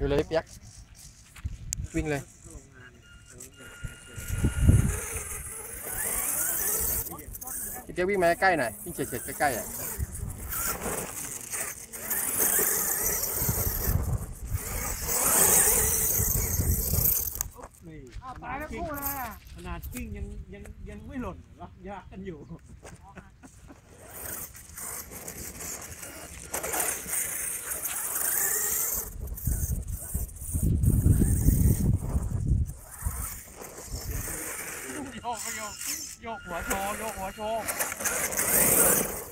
อยู่เลยเปียกวิ่งเลยพี่เปียกวิ่งมาใกล้หน่อยวิ่งเฉียดๆใกล้ๆอะตายแล้วคู่เลยขนาดกิ้งยังยังยังไม่หล่นหรอกยากกันอยู่ 有有火车，有火车。